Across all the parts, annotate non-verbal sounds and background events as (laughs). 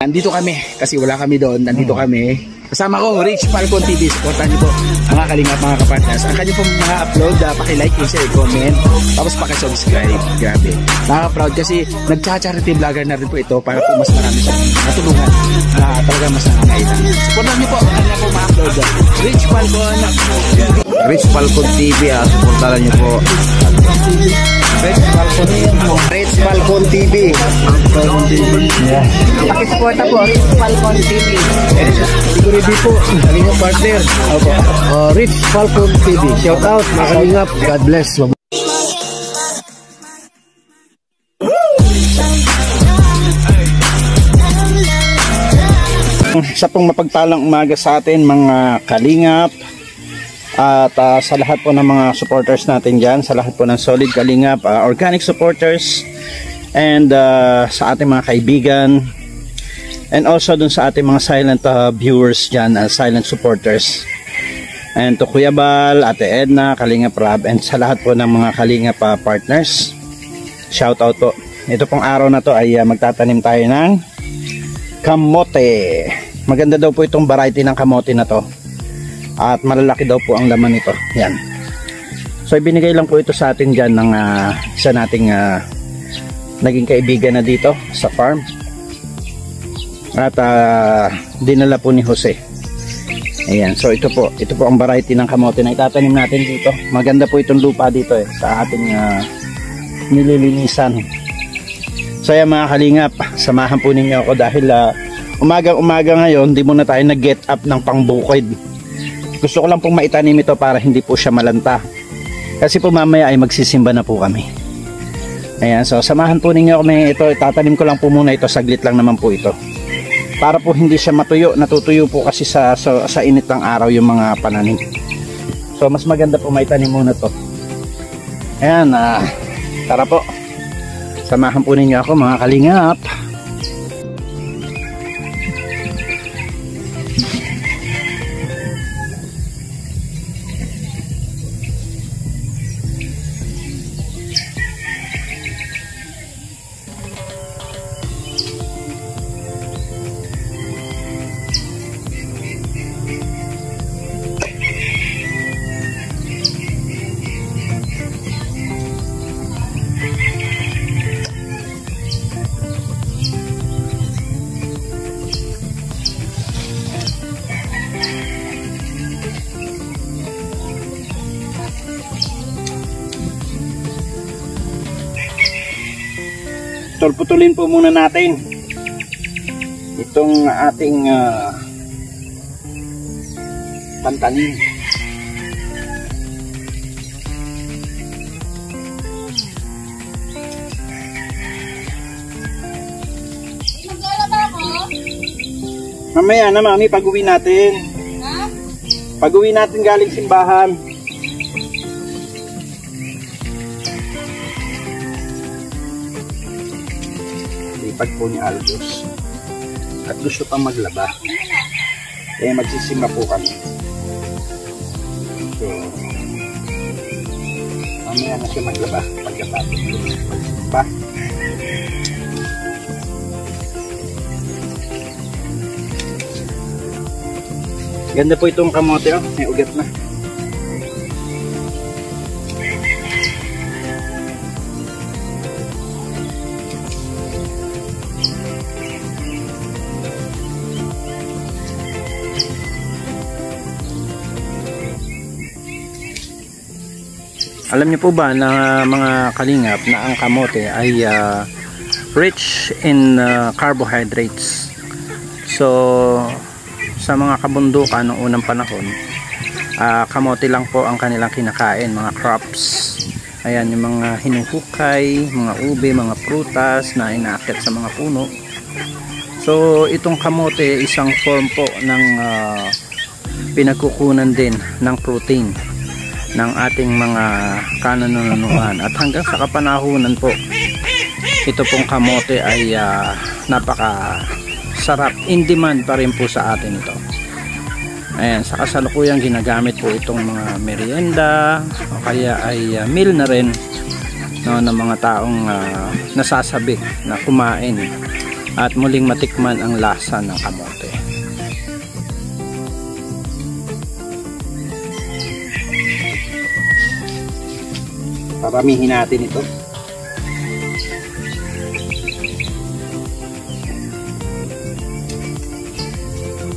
Nandito kami kasi wala kami doon. Nandito kami. Kasama ko, Rich Falcon TV. Supportan niyo po ang mga kalingap mga kapartners. Ang kanyang pong mga upload, uh, pakilike, share, comment, tapos pakisubscribe. Grabe. Nakaka-proud kasi nagcha-charity vlogger na rin po ito para po mas marami sa natulungan. Uh, talaga mas nakakailan. Supportan niyo po ang kanyang pong mga upload. Rich Falcon TV. Rich Falcon TV, ah, supportaran niyo po. Rich Falcon Rich Falcon TV. Yeah. Pakisuporta po, Rich Falcon TV. Siguro di po, kalingap partner. Opo. Uh, Rich Falcon TV, shout out, mga kalingap. God bless. Sa pong mapagpalang umaga sa atin mga kalingap at ah, sa lahat po ng mga supporters natin dyan, sa lahat po ng solid kalingap, ah, organic supporters and ah, sa ating mga kaibigan and also dun sa ating mga silent ah, viewers dyan, ah, silent supporters and to Kuya Bal, Ate Edna, Kalingap Rab and sa lahat po ng mga kalingap ah, partners shout out po ito pong araw na to ay ah, magtatanim tayo ng kamote. Maganda daw po itong variety ng kamote na to. At malalaki daw po ang laman nito. Yan. So ibinigay lang po ito sa atin dyan ng ah, isa nating ah, naging kaibigan na dito sa farm. At ah, dinala po ni Jose. Ayan, so ito po, ito po ang variety ng kamote na itatanim natin dito. Maganda po itong lupa dito eh, sa ating ah, nililinisan. So ayan mga kalingap, samahan po ninyo ako dahil uh, umagang-umaga ngayon, hindi muna tayo nag-get up ng pangbukid. Gusto ko lang pong maitanim ito para hindi po siya malanta. Kasi po mamaya ay magsisimba na po kami. Ayan, so samahan po ninyo kami ito. Tatanim ko lang po muna ito, saglit lang naman po ito. Para po hindi siya matuyo, natutuyo po kasi sa, sa, sa init ng araw yung mga pananim. So mas maganda po maitanim muna to. Ayan, ah, tara po. Samahan po ninyo ako mga kalingap. Putol-putulin po muna natin itong ating uh, pantanin. Mamaya na mami, pag-uwi natin. Ha? Pag-uwi natin galing simbahan. Lipad po ni Aldos. At gusto pang maglaba. Kaya magsisimba po kami. So, mamaya na siya maglaba. Pagkatapos magsimba. Ganda po itong kamote oh. May ugat na. Alam niyo po ba na mga kalingap na ang kamote ay ah, rich in ah, carbohydrates. So sa mga kabundukan noong unang panahon, ah, kamote lang po ang kanilang kinakain, mga crops. Ayan yung mga hinuhukay, mga ube, mga prutas na inaakit sa mga puno. So itong kamote isang form po ng ah, pinagkukunan din ng protein ng ating mga kananunuan at hanggang sa kapanahunan po ito pong kamote ay ah, napaka sarap in demand pa rin po sa atin ito. Ayan sa kasalukuyang ginagamit po itong mga merienda o kaya ay ah, meal na rin no, ng mga taong ah, nasasabi na kumain at muling matikman ang lasa ng kamote. Paramihin natin ito.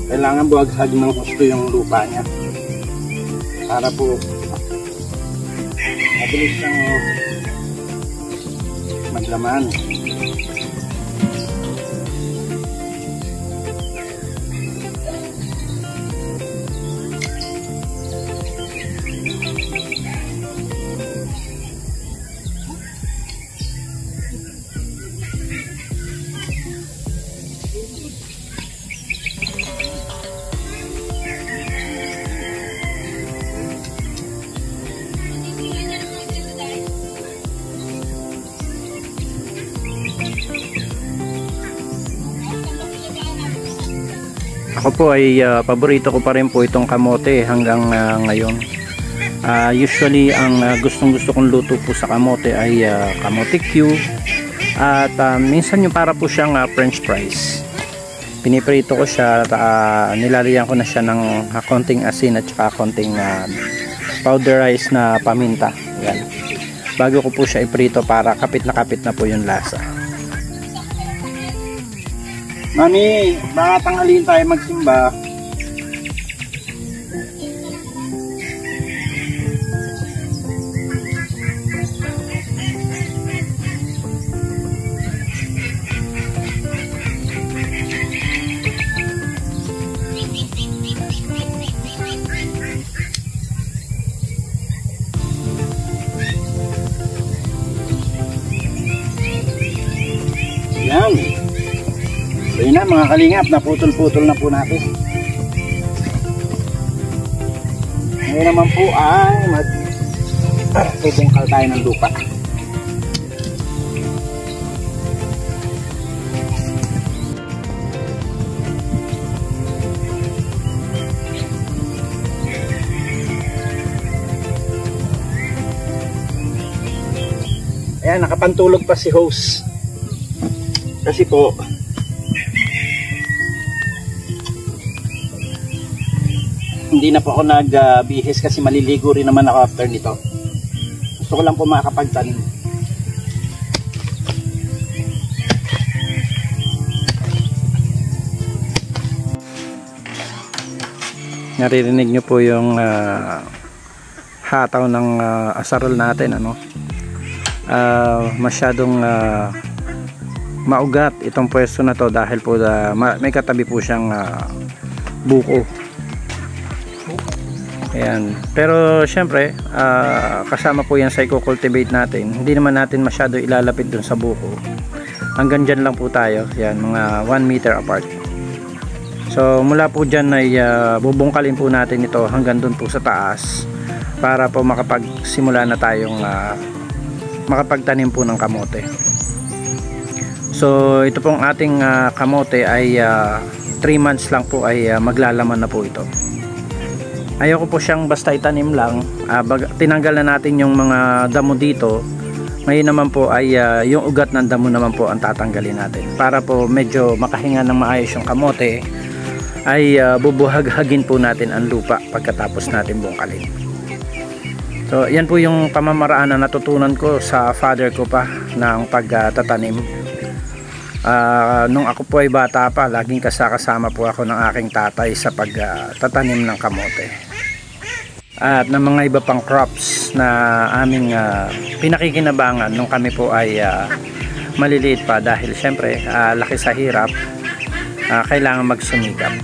Kailangan buwaghag ng gusto yung lupa niya. Para po mabilis siyang maglaman. Ako po ay ah, paborito ko pa rin po itong kamote hanggang ah, ngayon. Ah, usually ang ah, gustong gusto kong luto po sa kamote ay ah, kamote Q at ah, minsan yung para po siyang ah, french fries. Piniprito ko siya, uh, nilalagyan ko na siya ng ah, konting asin at saka konting ah, powderized na paminta. Yan. Bago ko po siya iprito para kapit na kapit na po yung lasa. Mami, baka tanghaliin tayo magsimba. Yun na mga kalingap, naputol-putol na po natin. Ngayon naman po ay mag bubungkal tayo ng lupa. Ayan, nakapantulog pa si host. Kasi po, hindi na po ako nagbihis kasi maliligo rin naman ako after nito. Gusto ko lang po makakapagtanim. Naririnig nyo po yung ah, hataw ng ah, asarol natin ano. Ah, masyadong ah, maugat itong pwesto na to dahil po ma- may katabi po siyang ah, buko Ayan. Pero syempre, ah, kasama po yan sa i-cultivate natin. Hindi naman natin masyado ilalapit dun sa buko. Hanggang dyan lang po tayo. Yan, mga 1 meter apart. So, mula po dyan ay ah, bubungkalin po natin ito hanggang dun po sa taas para po makapagsimula na tayong ah, makapagtanim po ng kamote. So, ito pong ating ah, kamote ay 3 months lang po ay ah, maglalaman na po ito ayoko po siyang basta itanim lang. Ah, bag- tinanggal na natin yung mga damo dito. Ngayon naman po ay ah, yung ugat ng damo naman po ang tatanggalin natin. Para po medyo makahinga ng maayos yung kamote ay ah, bubuhaghagin po natin ang lupa pagkatapos natin bungkalin. So yan po yung pamamaraan na natutunan ko sa father ko pa ng pagtatanim Ah, nung ako po ay bata pa, laging kasakasama po ako ng aking tatay sa pagtatanim ng kamote. At ng mga iba pang crops na aming ah, pinakikinabangan nung kami po ay ah, maliliit pa dahil syempre ah, laki sa hirap, ah, kailangan magsumikap.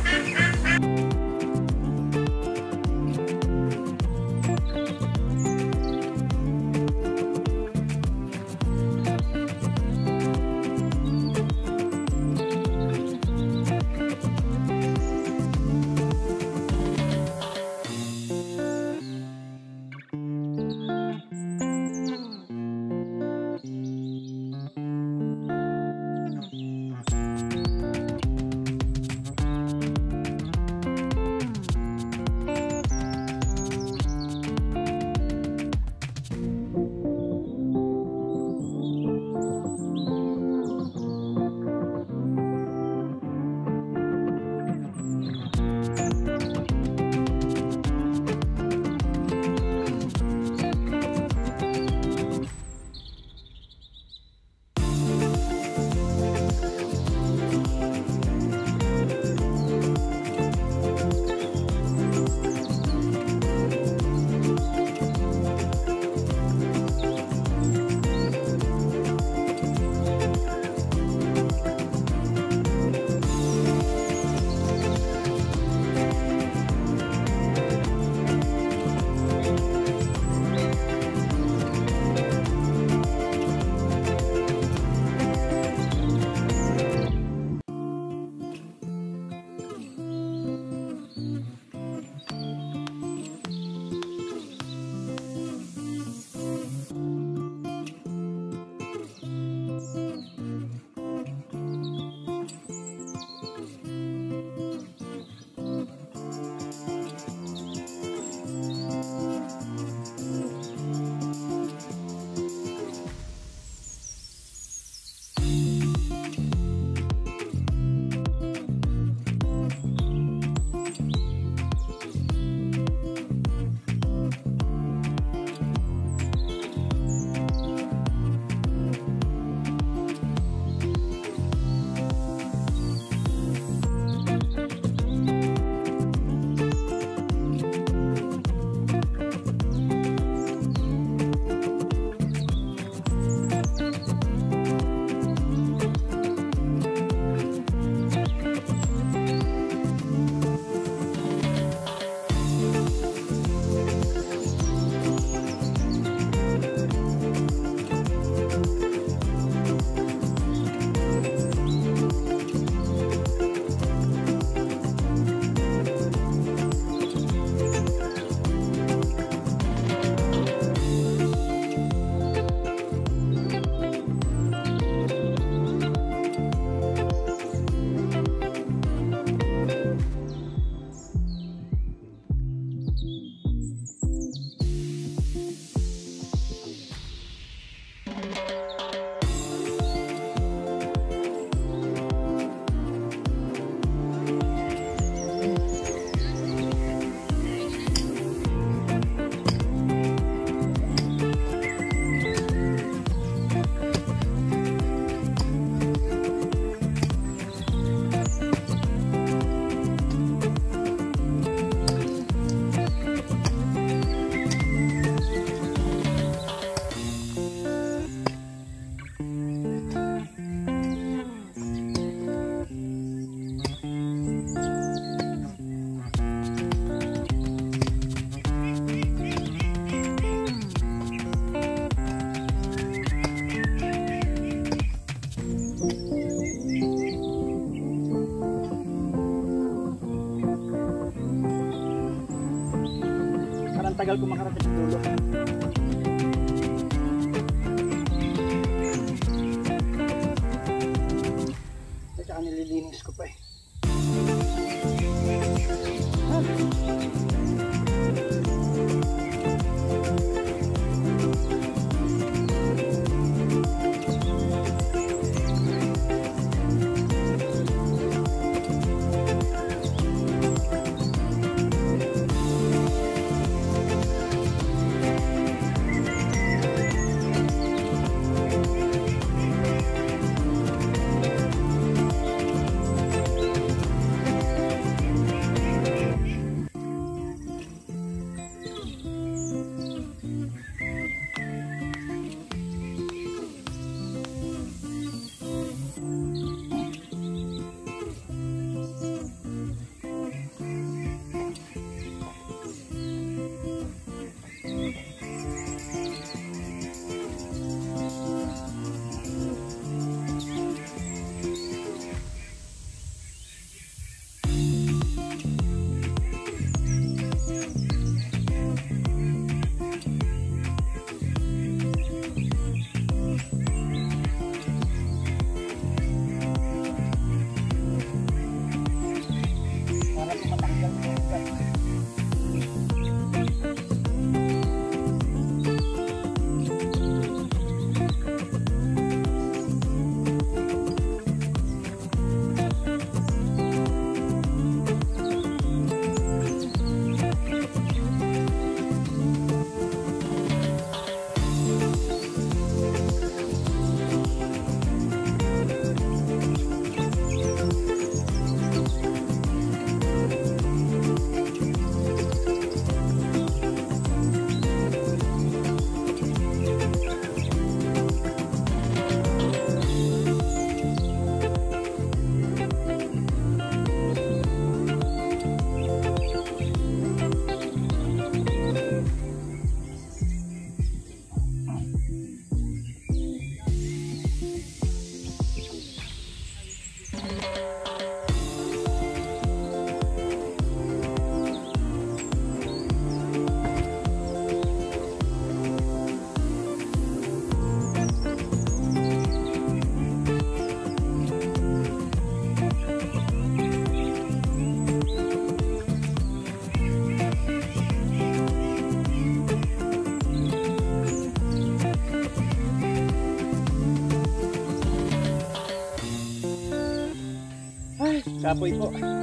Kapoy po.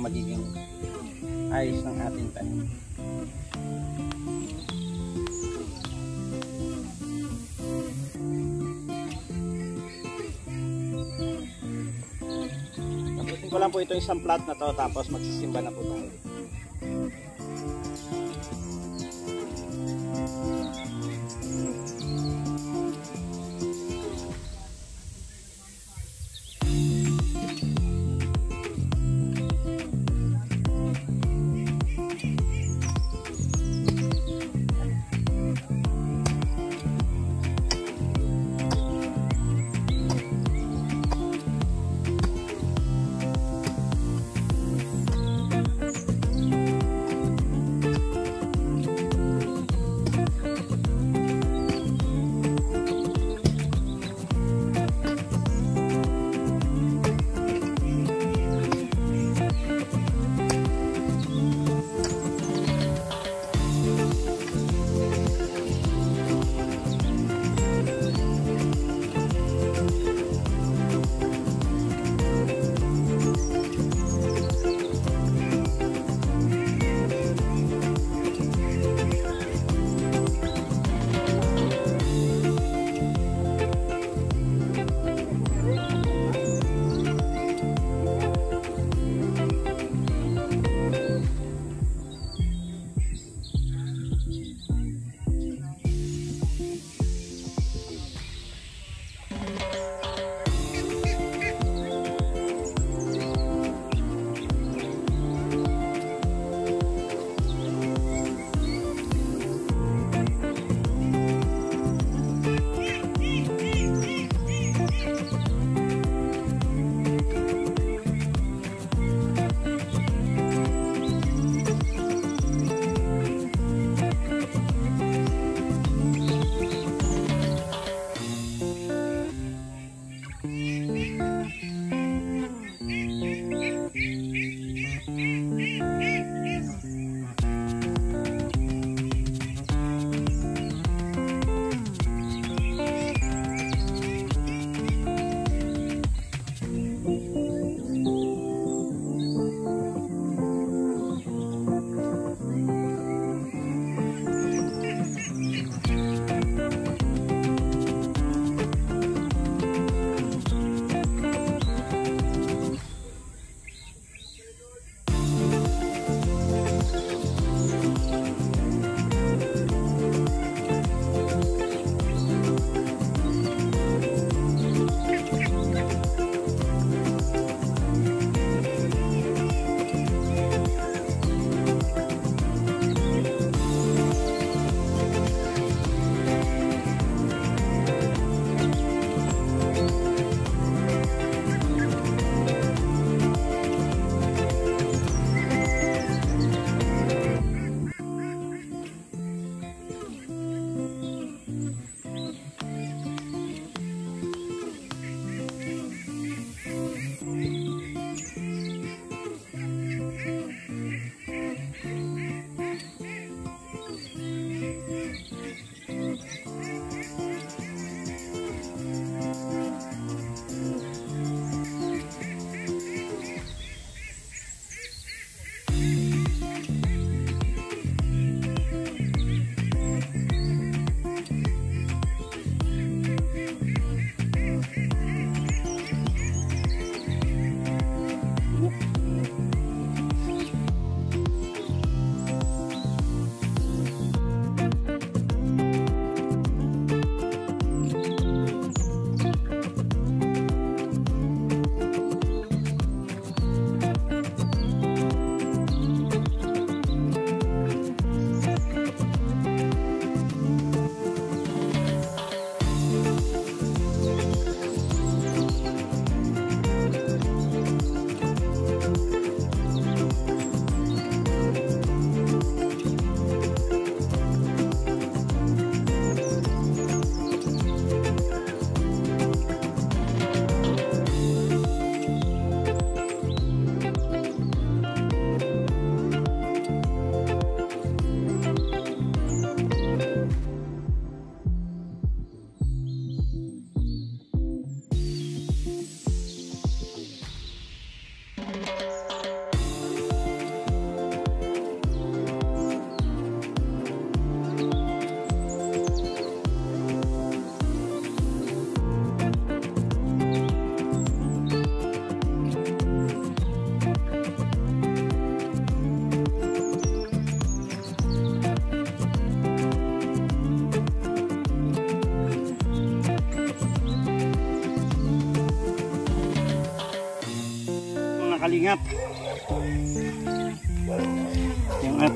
Ang magiging ayos ng ating tanim. Tapusin ko lang po ito isang plat na to tapos magsisimba na po tayo.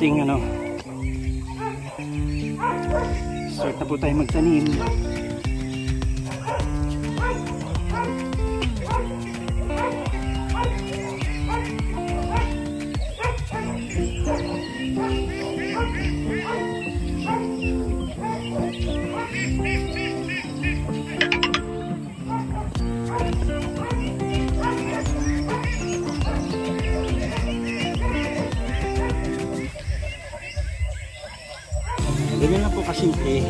Ating ano. Start na po tayo magtanim. Ganyan lang po kasimple.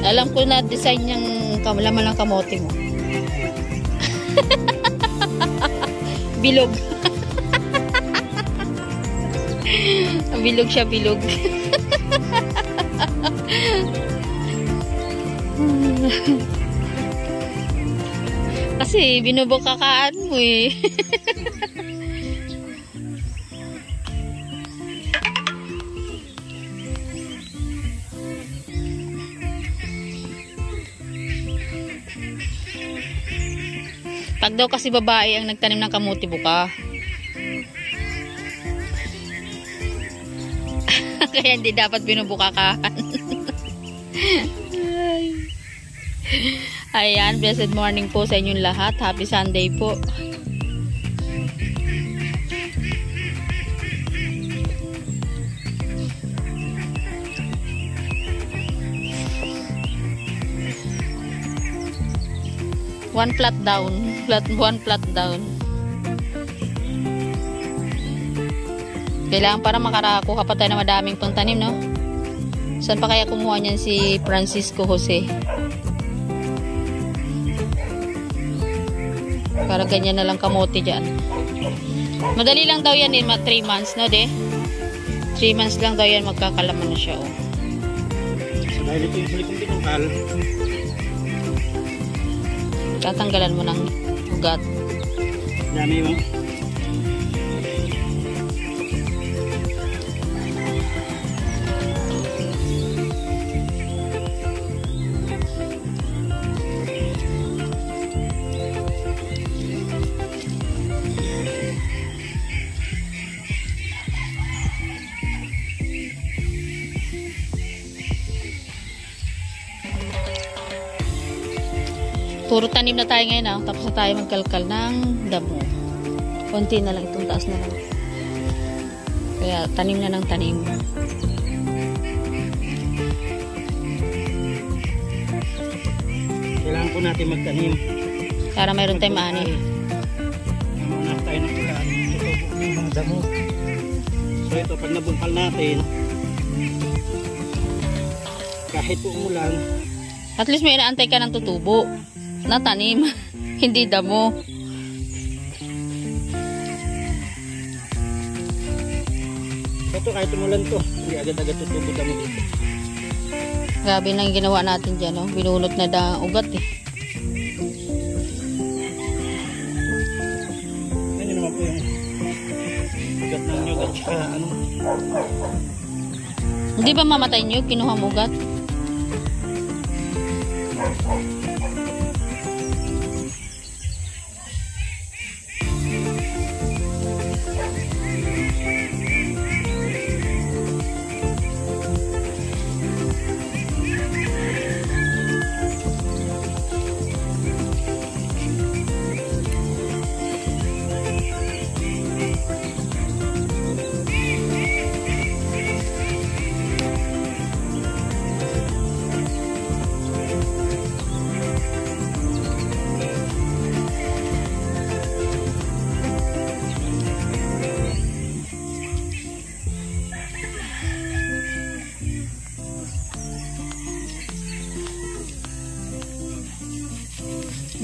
Alam ko na design yung kamalaman ng kamote mo. (laughs) bilog. (laughs) bilog siya, bilog. (laughs) Kasi binubukakaan mo eh. Pag daw kasi babae ang nagtanim ng kamuti buka. (laughs) Kaya hindi dapat binubukakan. (laughs) Ayan, blessed morning po sa inyong lahat. Happy Sunday po. One flat down. Flat, one flat down. Kailangan para makarakuha pa tayo ng madaming pang tanim, no? Saan pa kaya kumuha niyan si Francisco Jose? Para ganyan na lang kamote dyan. Madali lang daw yan eh, 3 months, no, de? 3 months lang daw yan, magkakalaman na siya, oh. Dahil ito yung huli kong pinungkal, Tatanggalan mo ng ugat. dami mo. Puro tanim na tayo ngayon, ah. Tapos na tayo magkalkal ng damo. Konti na lang, itong taas na lang. Kaya tanim na ng tanim. Kailangan po natin magtanim. Para mayroon tayong maani. Mauna tayo ng ulan. Tutubo na yung damo. So ito, pag nabungkal natin, kahit po umulan, At least may inaantay ka ng tutubo. Na tanim. Hindi damo. ito kahit umulan to, hindi agad-agad tutubo damo dito. Grabe na yung ginawa natin dyan, no? Binunot na da ugat, eh. Ganyan naman po yung ugat ng nyug at saka ano, Hindi ba mamatay nyo? Kinuha mo ugat?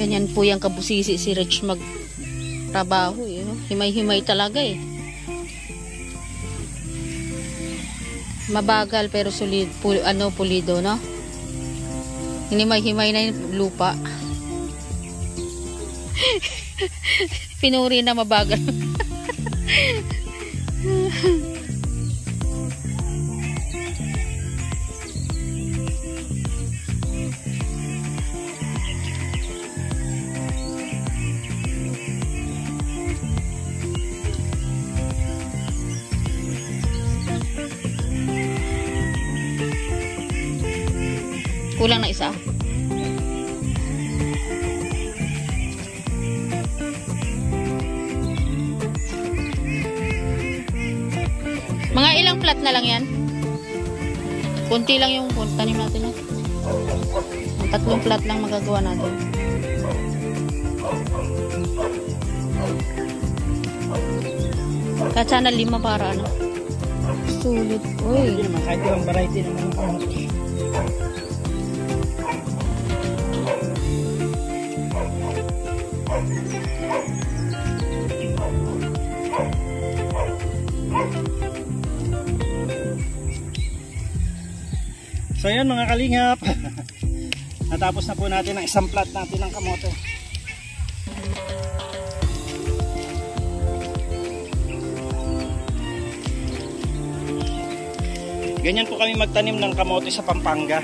Ganyan po yung kabusisi si Rich mag trabaho eh. Himay-himay talaga eh. Mabagal pero solid, pul, ano, pulido, no? Hinimay-himay na yung lupa. (laughs) Pinuri na mabagal. (laughs) Plat na lang yan? Kunti lang yung tanim natin yan. Tatlong plat lang magagawa natin. Kahit sana lima para ano. Sulit. Uy. naman, kahit ilang variety naman So yan mga kalingap. (laughs) Natapos na po natin ang isang plat natin ng kamote. Ganyan po kami magtanim ng kamote sa Pampanga.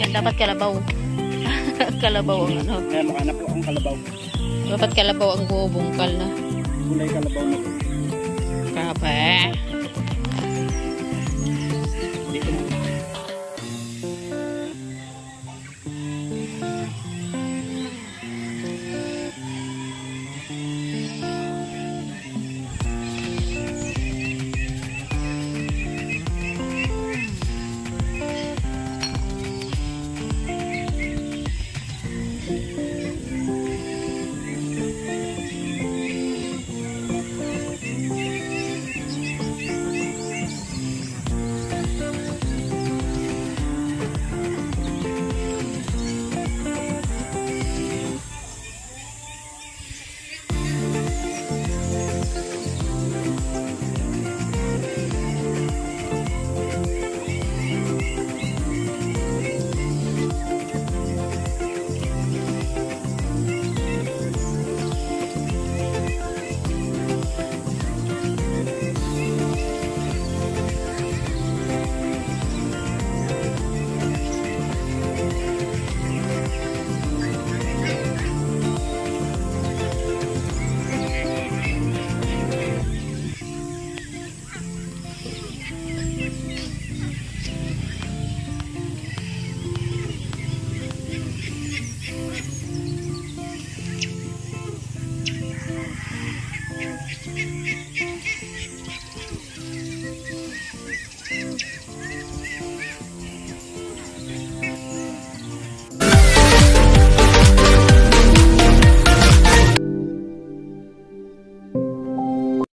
Yan dapat kalabaw. (laughs) kalabaw ang ano. Ayan, mukha na po ang kalabaw. Dapat kalabaw ang buo bungkal na. Kulay kalabaw na po. Apa.